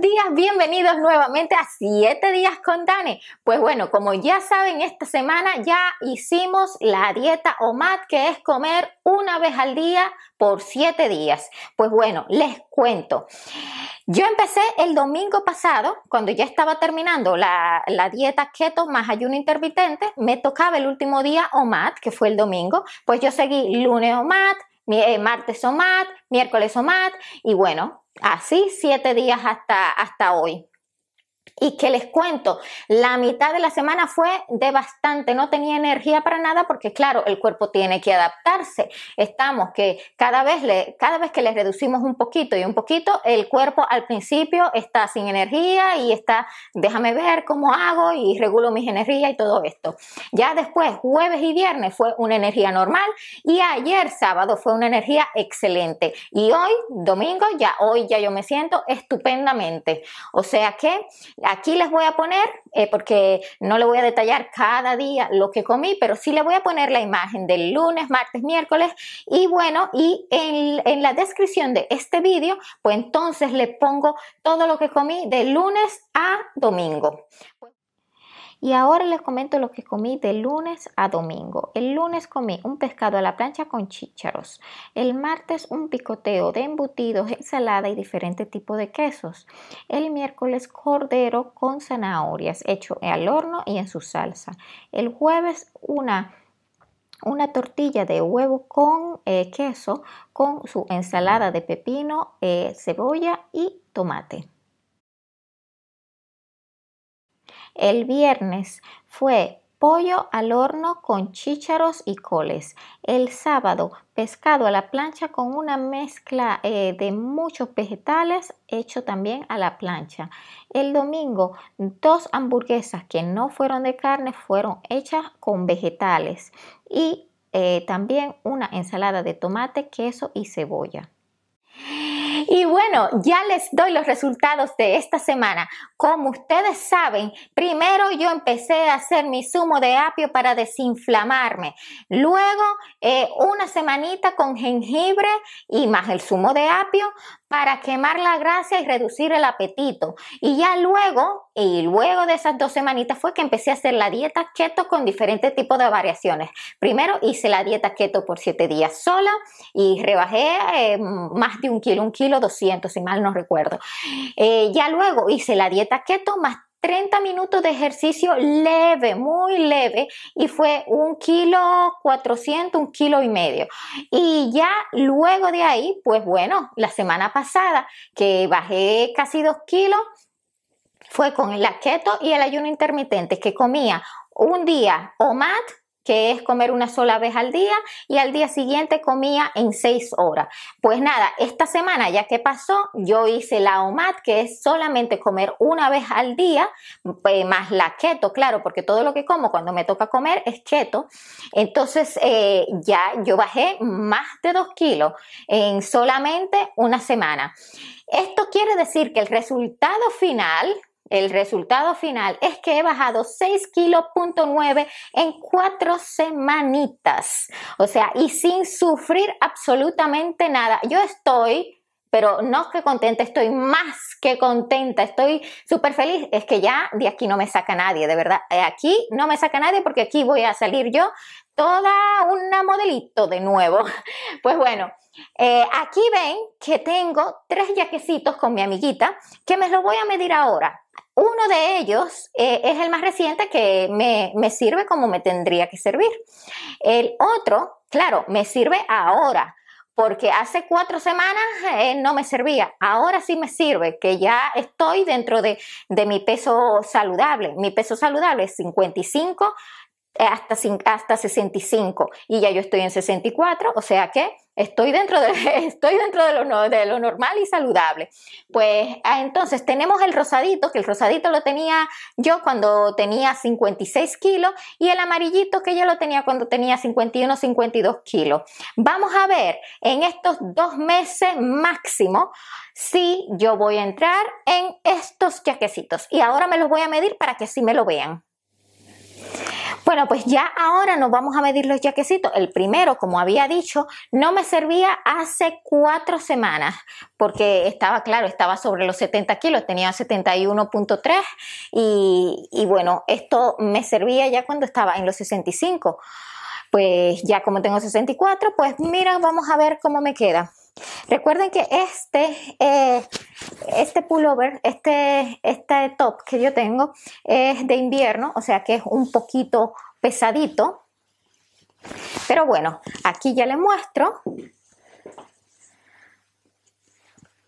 días, bienvenidos nuevamente a 7 días con Dani. Pues bueno, como ya saben, esta semana ya hicimos la dieta OMAD, que es comer una vez al día por 7 días. Pues bueno, les cuento. Yo empecé el domingo pasado, cuando ya estaba terminando la, dieta keto más ayuno intermitente, me tocaba el último día OMAD, que fue el domingo, pues yo seguí lunes OMAD, eh, martes OMAD, miércoles OMAD y bueno, así siete días hasta, hasta hoy. Y que les cuento, la mitad de la semana fue de bastante, no tenía energía para nada porque claro, el cuerpo tiene que adaptarse. Estamos que cada vez, le, cada vez que le reducimos un poquito y un poquito, el cuerpo al principio está sin energía y está, déjame ver cómo hago y regulo mis energías y todo esto. Ya después, jueves y viernes fue una energía normal y ayer sábado fue una energía excelente. Y hoy, domingo, ya hoy ya yo me siento estupendamente. O sea que Aquí les voy a poner, eh, porque no le voy a detallar cada día lo que comí, pero sí le voy a poner la imagen del lunes, martes, miércoles y bueno, y en, en la descripción de este vídeo, pues entonces le pongo todo lo que comí de lunes a domingo. Y ahora les comento lo que comí de lunes a domingo. El lunes comí un pescado a la plancha con chícharos. El martes un picoteo de embutidos, ensalada y diferentes tipos de quesos. El miércoles cordero con zanahorias hecho al horno y en su salsa. El jueves una una tortilla de huevo con eh, queso con su ensalada de pepino, eh, cebolla y tomate. El viernes fue pollo al horno con chícharos y coles. El sábado, pescado a la plancha con una mezcla eh, de muchos vegetales hecho también a la plancha. El domingo, dos hamburguesas que no fueron de carne fueron hechas con vegetales y eh, también una ensalada de tomate, queso y cebolla. Y bueno, ya les doy los resultados de esta semana. Como ustedes saben, primero yo empecé a hacer mi zumo de apio para desinflamarme. Luego, eh, una semanita con jengibre y más el zumo de apio para quemar la grasa y reducir el apetito. Y ya luego, y luego de esas dos semanitas fue que empecé a hacer la dieta keto con diferentes tipos de variaciones. Primero hice la dieta keto por siete días sola y rebajé eh, más de un kilo, un kilo 200 si mal no recuerdo. Eh, ya luego hice la dieta keto más 30 minutos de ejercicio leve, muy leve, y fue un kilo 400, un kilo y medio. Y ya luego de ahí, pues bueno, la semana pasada que bajé casi dos kilos, fue con el keto y el ayuno intermitente, que comía un día o más que es comer una sola vez al día y al día siguiente comía en seis horas. Pues nada, esta semana ya que pasó, yo hice la OMAD, que es solamente comer una vez al día, eh, más la keto, claro, porque todo lo que como cuando me toca comer es keto. Entonces eh, ya yo bajé más de dos kilos en solamente una semana. Esto quiere decir que el resultado final el resultado final es que he bajado 6 kilos en cuatro semanitas. O sea, y sin sufrir absolutamente nada. Yo estoy, pero no que contenta, estoy más que contenta, estoy súper feliz. Es que ya de aquí no me saca nadie, de verdad. Aquí no me saca nadie porque aquí voy a salir yo toda una modelito de nuevo. Pues bueno. Eh, aquí ven que tengo tres yaquecitos con mi amiguita que me lo voy a medir ahora. Uno de ellos eh, es el más reciente que me, sirve como me tendría que servir. El otro, claro, me sirve ahora, porque hace cuatro semanas eh, no me servía. Ahora sí me sirve, que ya estoy dentro de, de mi peso saludable. Mi peso saludable es 55 hasta, hasta 65 y ya yo estoy en 64, o sea que estoy dentro de, estoy dentro de lo normal y saludable. Pues ah, entonces tenemos el rosadito, que el rosadito lo tenía yo cuando tenía 56 kilos y el amarillito que yo lo tenía cuando tenía 51, 52 kilos. Vamos a ver en estos dos meses máximo si yo voy a entrar en estos chaquecitos y ahora me los voy a medir para que así me lo vean. Bueno, pues ya ahora nos vamos a medir los yaquecitos. El primero, como había dicho, no me servía hace cuatro semanas porque estaba, claro, estaba sobre los 70 kilos, tenía 71.3 y, y bueno, esto me servía ya cuando estaba en los 65. Pues ya como tengo 64, pues mira, vamos a ver cómo me queda. Recuerden que este, este pullover, este, este top que yo tengo es de invierno, o sea que es un poquito pesadito. Pero bueno, aquí ya les muestro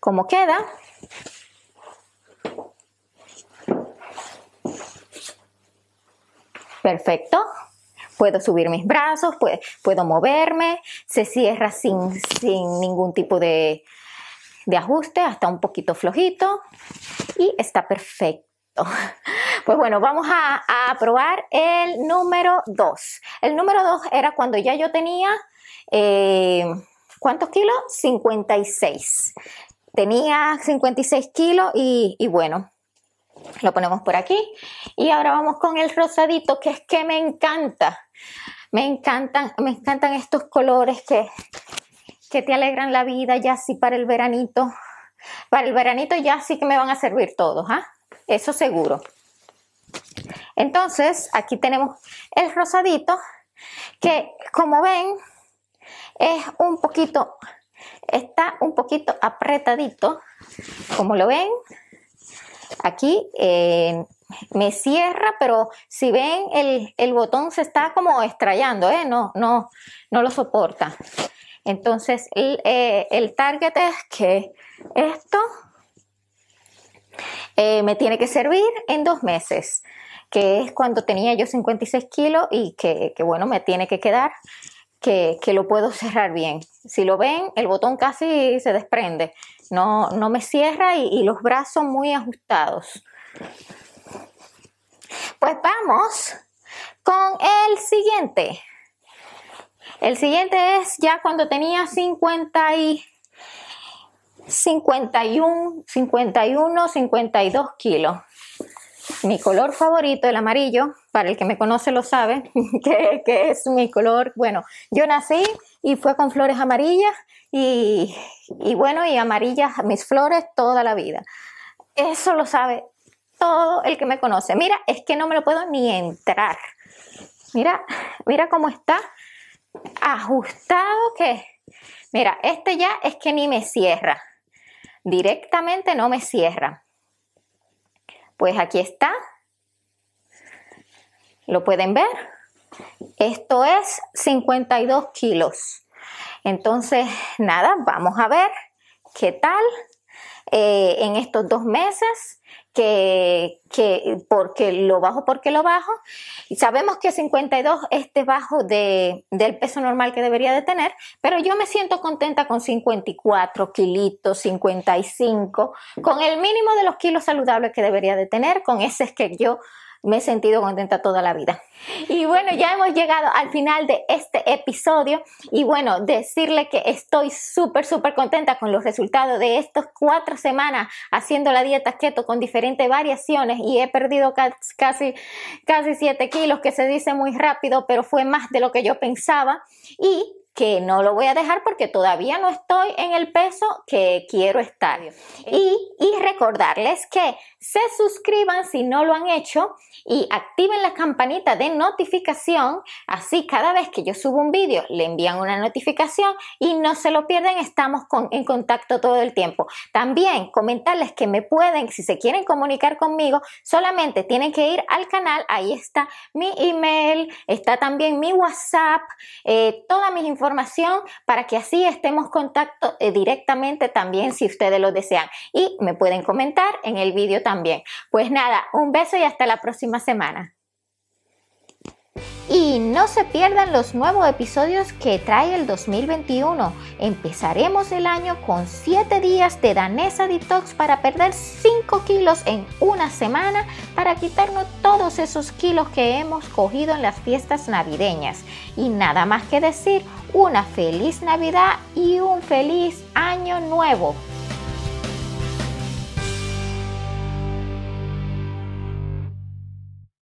cómo queda. Perfecto puedo subir mis brazos, puedo, moverme, se cierra sin, sin ningún tipo de, ajuste, hasta un poquito flojito y está perfecto. Pues bueno, vamos a, probar el número 2. El número 2 era cuando ya yo tenía, eh, ¿cuántos kilos? 56. Tenía 56 kilos y, y bueno, lo ponemos por aquí. Y ahora vamos con el rosadito, que es que me encanta. Me encantan, me encantan estos colores que, que te alegran la vida ya sí para el veranito. Para el veranito ya sí que me van a servir todos, ¿ah? Eso seguro. Entonces, aquí tenemos el rosadito, que como ven, es un poquito, está un poquito apretadito, como lo ven, Aquí eh, me cierra, pero si ven el, botón se está como estrellando, ¿eh? no, no, no lo soporta. Entonces el, eh, target es que esto me tiene que servir en dos meses, que es cuando tenía yo 56 kilos y que, bueno, me tiene que quedar que, lo puedo cerrar bien. Si lo ven, el botón casi se desprende no, no me cierra y, los brazos muy ajustados. Pues vamos con el siguiente. El siguiente es ya cuando tenía 50 y 51, 51, 52 kilos. Mi color favorito, el amarillo, para el que me conoce lo sabe, que, que es mi color. Bueno, yo nací y fue con flores amarillas y, bueno, y amarillas mis flores toda la vida. Eso lo sabe todo el que me conoce. Mira, es que no me lo puedo ni entrar. Mira, mira cómo está ajustado que... Mira, este ya es que ni me cierra. Directamente no me cierra. Pues aquí está. ¿Lo pueden ver? Esto es 52 kilos. Entonces, nada, vamos a ver qué tal eh, en estos dos meses, que, que, porque lo bajo, porque lo bajo. Y sabemos que 52 es debajo de, del peso normal que debería de tener, pero yo me siento contenta con 54 kilitos, 55, con el mínimo de los kilos saludables que debería de tener, con ese es que yo me he sentido contenta toda la vida. Y bueno, ya hemos llegado al final de este episodio. Y bueno, decirle que estoy súper, súper contenta con los resultados de estas cuatro semanas haciendo la dieta keto con diferentes variaciones. Y he perdido casi, casi 7 kilos, que se dice muy rápido, pero fue más de lo que yo pensaba. Y que no lo voy a dejar porque todavía no estoy en el peso que quiero estar. Y, y, recordarles que se suscriban si no lo han hecho y activen la campanita de notificación, así cada vez que yo subo un vídeo le envían una notificación y no se lo pierden, estamos en contacto todo el tiempo. También comentarles que me pueden, si se quieren comunicar conmigo, solamente tienen que ir al canal, ahí está mi email, está también mi WhatsApp, eh, todas mis informaciones para que así estemos contacto eh, directamente también si ustedes lo desean. Y me pueden comentar en el vídeo también. Pues nada, un beso y hasta la próxima semana. Y no se pierdan los nuevos episodios que trae el 2021. Empezaremos el año con 7 días de Danesa Detox para perder 5 kilos en una semana para quitarnos todos esos kilos que hemos cogido en las fiestas navideñas. Y nada más que decir, una feliz Navidad y un feliz año nuevo.